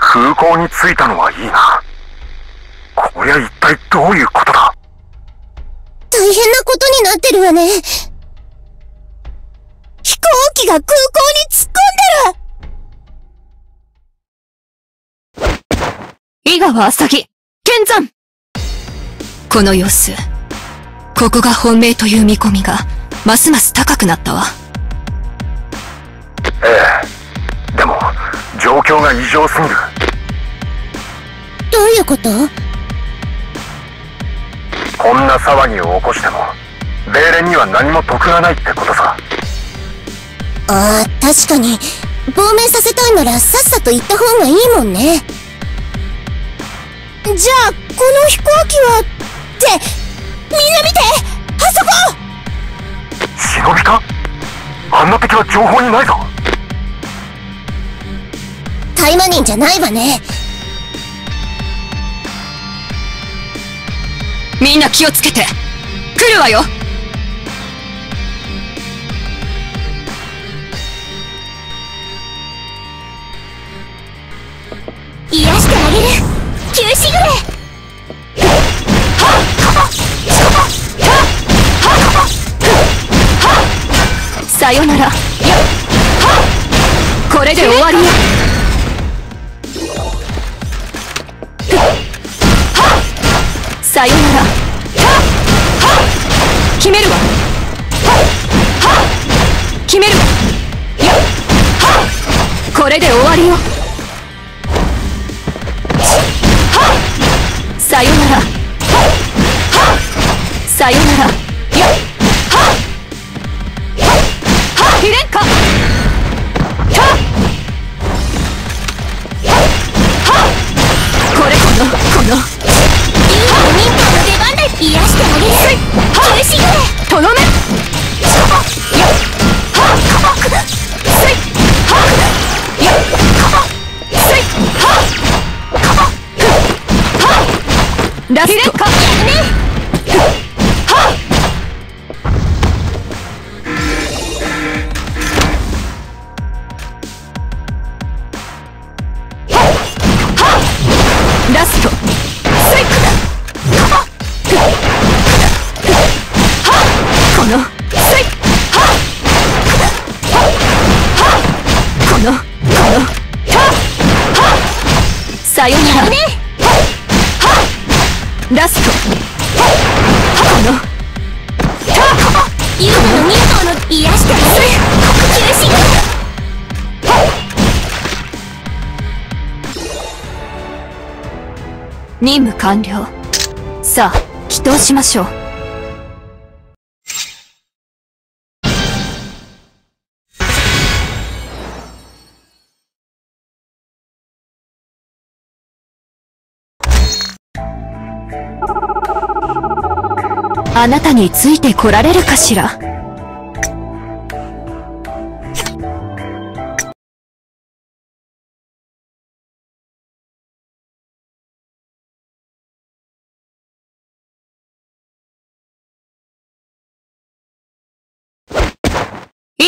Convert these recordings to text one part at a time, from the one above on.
空港に着いたのはいいな。こりゃ一体どういうことだ？大変なことになってるわね。飛行機が空港に突っ込んでる井川浅木、剣山この様子、ここが本命という見込みが、ますます高くなったわ。ええ。でも、状況が異常すぎる。いうこと？こんな騒ぎを起こしても、米連には何も得がないってことさ。ああ、確かに、亡命させたいならさっさと行った方がいいもんね。じゃあ、この飛行機は、って、みんな見てあそこ忍びか？あんな敵は情報にないぞ大魔人じゃないわね。みんな気をつけて。来るわよ。癒してあげる。休止ぐれ。さよなら。これで終わりよさよなら。決めるわ。決めるわ。これで終わりよ。さよなら。さよなら。任務完了。さあ祈祷しましょう。あなたについてこられるかしら？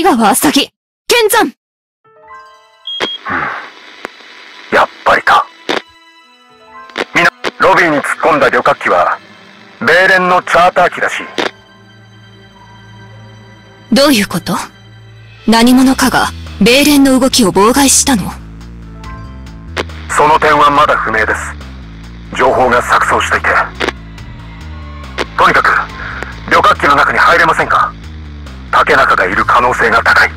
井川浅木剣山やっぱりか。みんな、ロビーに突っ込んだ旅客機は、米連のチャーター機らしい。どういうこと？何者かが米連の動きを妨害したの？その点はまだ不明です。情報が錯綜していて。とにかく、旅客機の中に入れませんか？竹中がいる可能性が高い。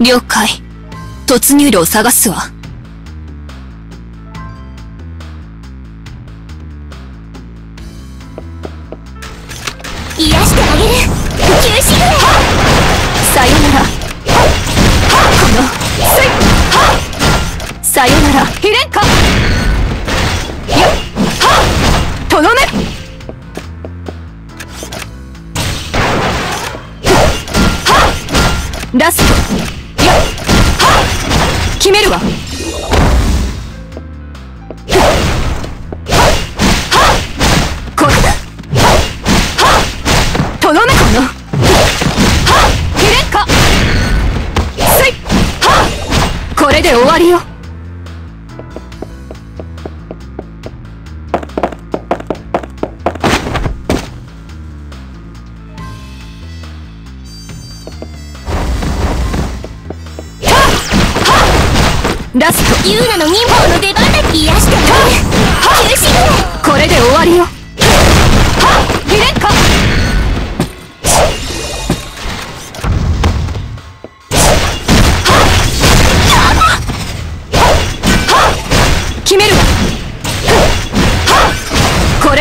了解突入路を探すわ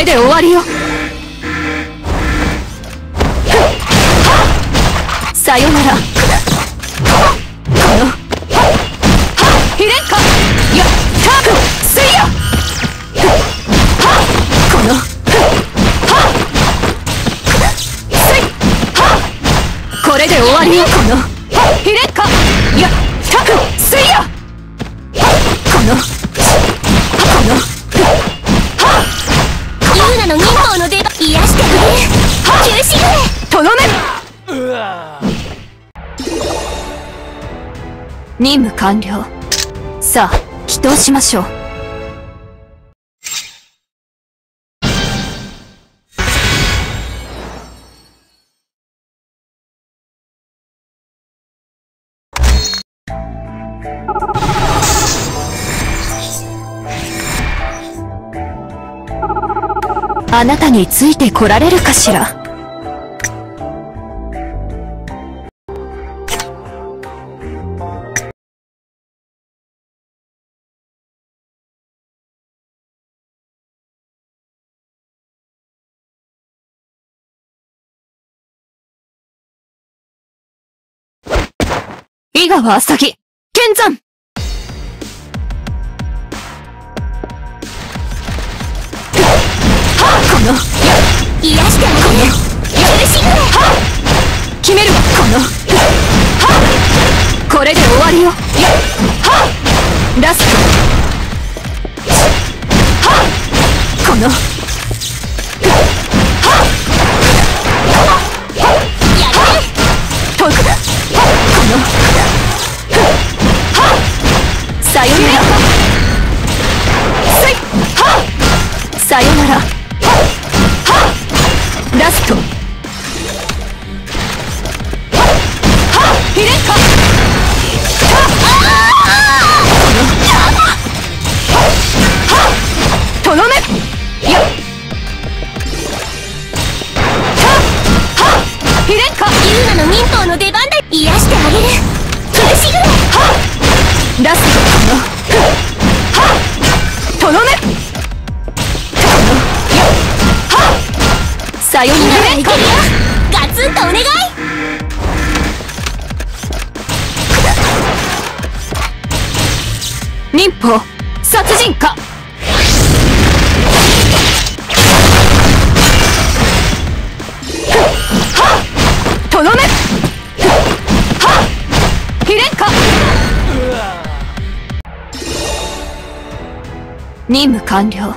れで終わりよ。さよなら。任務完了。さあ祈祷しましょう。あなたについてこられるかしら？川浅木、剣山はこの、癒してあげる。休止ぐらい決めるわこの、はこれで終わりよ。はラスト。はこの、はあ秘伝かユーナの民法の出番だ癒してあげる休止ぐらいラストこのはあとどめこのよっはさよならいけるよガツンとお願い忍法殺人か任務完了。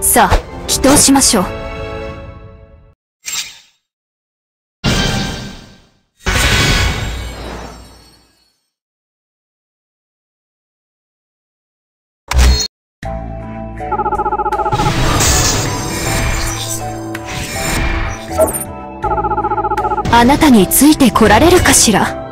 さあ祈祷しましょう。あなたについてこられるかしら？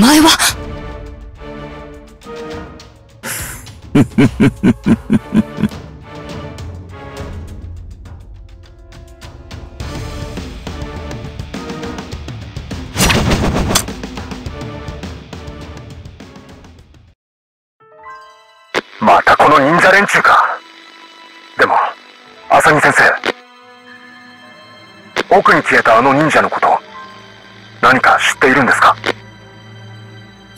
前は。またこの忍者連中か。でも浅木先生。奥に消えたあの忍者のこと何か知っているんですか？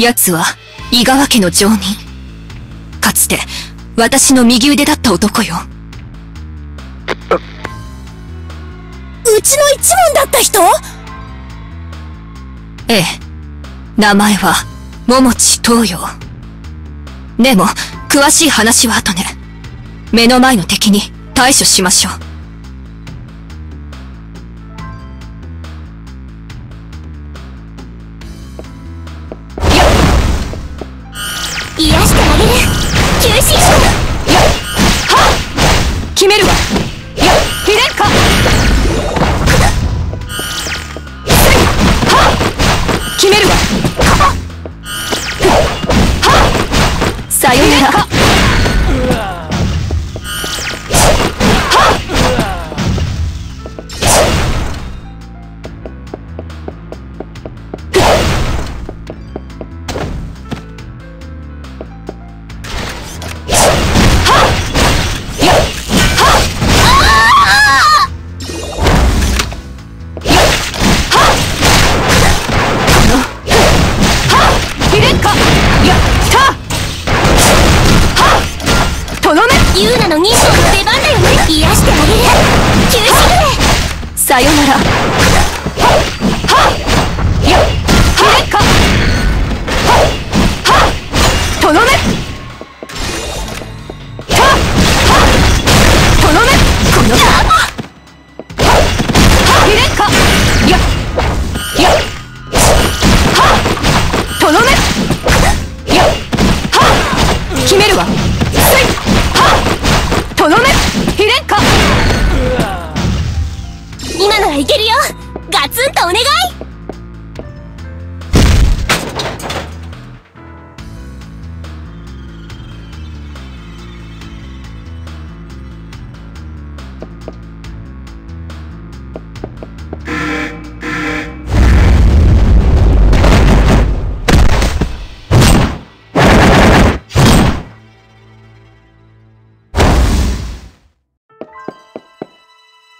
奴は井川家の上人かつて私の右腕だった男ようちの一門だった人？ええ。名前は、桃地東洋。でも、詳しい話は後ね。目の前の敵に対処しましょう。癒してあげる。救世主さよなら。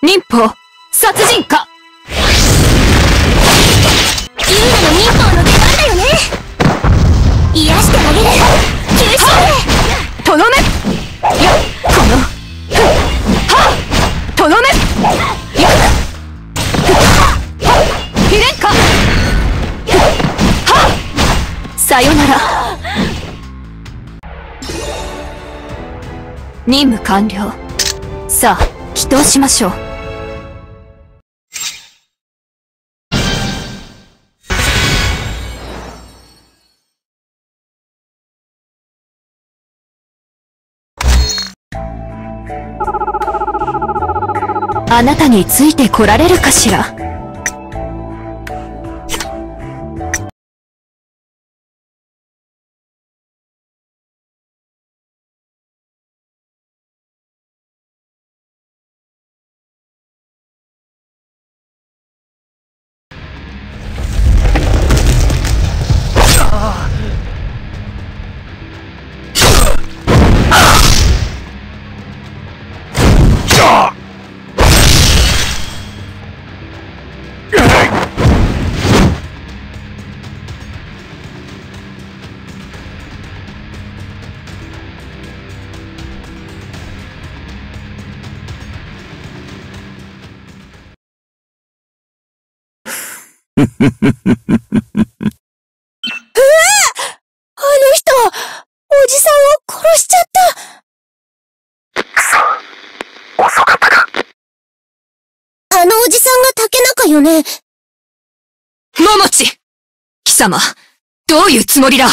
忍法殺人か。の忍法の出番だよね。癒してあげる。救世主とどめやこのふはとどめやはさよなら。任務完了。さあ祈祷しましょうあなたについてこられるかしら？あの人おじさんを殺しちゃったくそ遅かったかあのおじさんが竹中よね桃地貴様どういうつもりだ？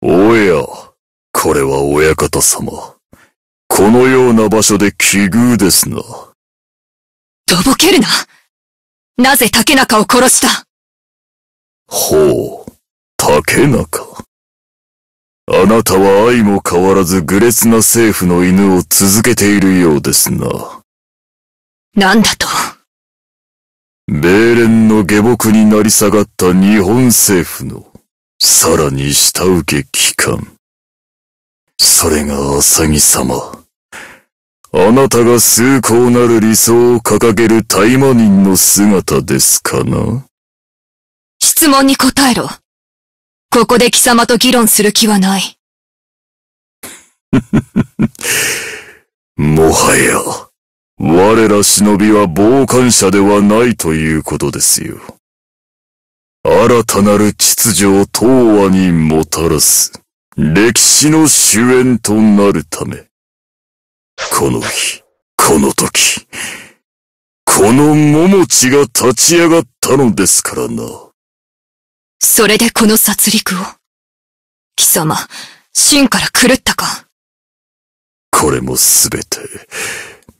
おや、これは親方様。このような場所で奇遇ですな。とぼけるななぜ竹中を殺した？ほう、竹中。あなたは相も変わらず愚劣な政府の犬を続けているようですな。なんだと？米連の下僕になり下がった日本政府の、さらに下請け機関。それが浅木様。あなたが崇高なる理想を掲げる大魔人の姿ですかな？質問に答えろ。ここで貴様と議論する気はない。もはや、我ら忍びは傍観者ではないということですよ。新たなる秩序を東和にもたらす、歴史の主演となるため。この日、この時、この桃地が立ち上がったのですからな。それでこの殺戮を。貴様、真から狂ったか？これもすべて、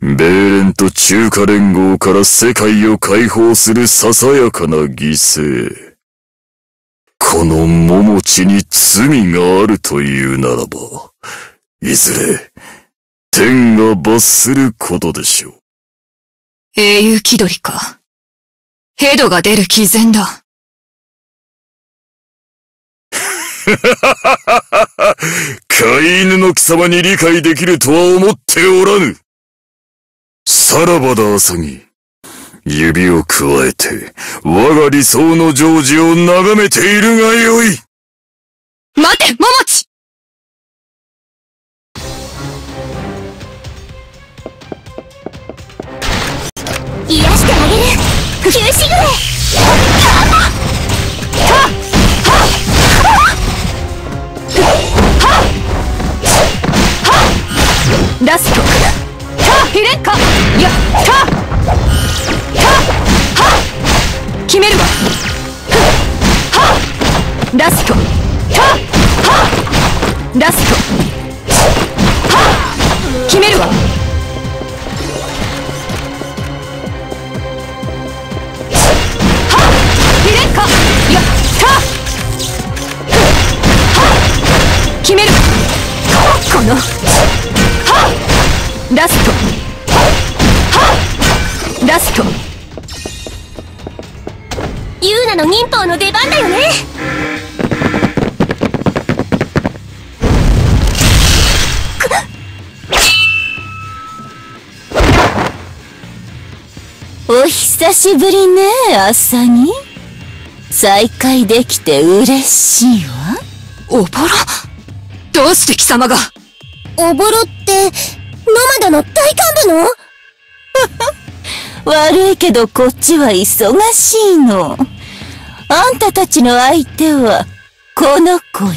ベーレンと中華連合から世界を解放するささやかな犠牲。この桃地に罪があるというならば、いずれ、天が罰することでしょう。英雄気取りか。ヘドが出る偽善だ。飼い犬の貴様に理解できるとは思っておらぬ。さらばだ、アサギ。指をくわえて、我が理想のジョージを眺めているがよい待て、桃地癒る九死ぐれラストタヒレンカやタタは決めるわラストタはラスト決めるわ。の。ラスト。ラスト。ユーナの忍法の出番だよね。お久しぶりねアサギ再会できて嬉しいわ。おぼろ。どうして貴様が。おぼろってノマドの大幹部の？悪いけどこっちは忙しいの。あんたたちの相手はこの子よ。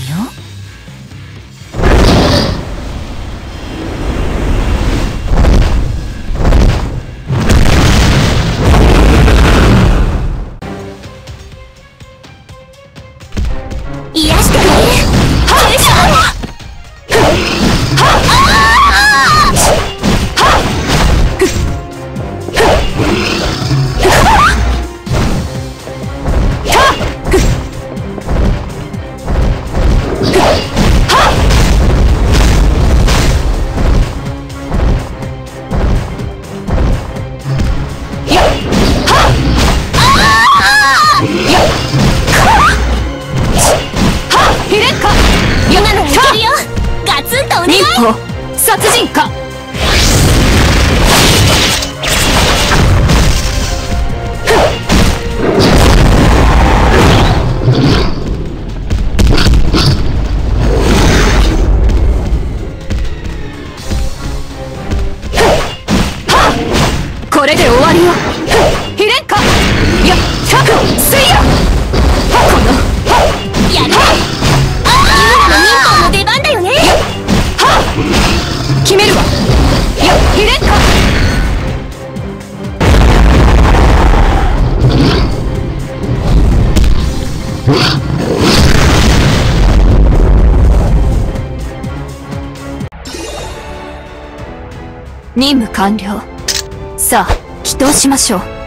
殺人か？任務完了。さあ祈祷しましょう。